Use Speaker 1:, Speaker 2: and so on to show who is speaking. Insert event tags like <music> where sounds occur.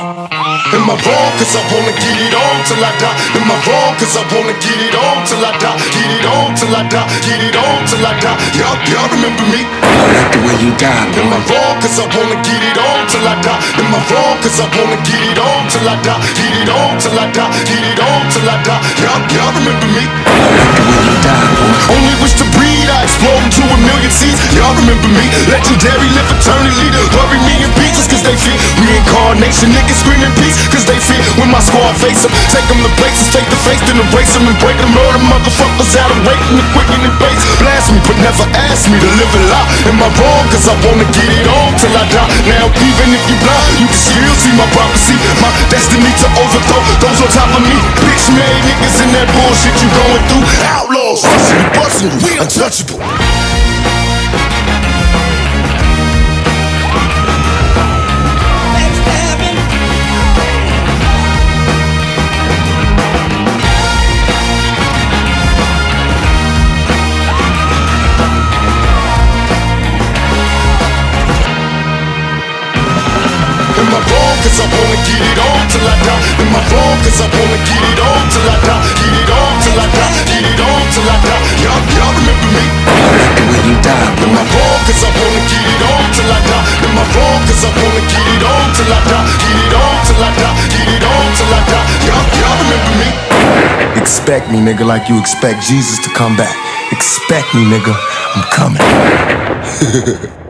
Speaker 1: Am I wrong? Cause I wanna get it on till I die. Am I wrong? Cause I wanna get it on till I die. Get it on till I die. Get it on till I die. Y'all, y'all remember me?
Speaker 2: Like the way you die,
Speaker 1: Am I
Speaker 2: boy.
Speaker 1: wrong? Cause I wanna get it on till I die. Am I wrong? Cause I wanna get it on till I die. Get it on till I die. Get it on till I die. Y'all, y'all remember me?
Speaker 2: Like the way you die, boy.
Speaker 1: Only wish to remember me? Legendary, live eternally. Bury me in pieces cause they fear. Reincarnation, niggas screaming peace cause they fear. When my squad face them, take them to places, take the face, then erase them and break them. Murder motherfuckers out of waiting and quicking and base. Blast me, but never ask me to live a lie. Am I wrong? Cause I wanna get it on till I die. Now, even if you blind, you can still see my prophecy. My destiny to overthrow those on top of me. Bitch made niggas in that bullshit you going through. Outlaws, rushing you, busting you, we untouchable. Till I die. Am I wrong? Cause I wanna get it on till I die. Get it on till I die. Get it on till I die. Y'all, y'all remember me?
Speaker 2: The way you die,
Speaker 1: Am I
Speaker 2: boy.
Speaker 1: Cause I wanna get it on till I die. Am I wrong? Cause I wanna get it on till I die. Get it on till I die. Get it on till I die. Y'all, y'all remember me?
Speaker 3: Expect me, nigga, like you expect Jesus to come back. Expect me, nigga. I'm coming. <laughs>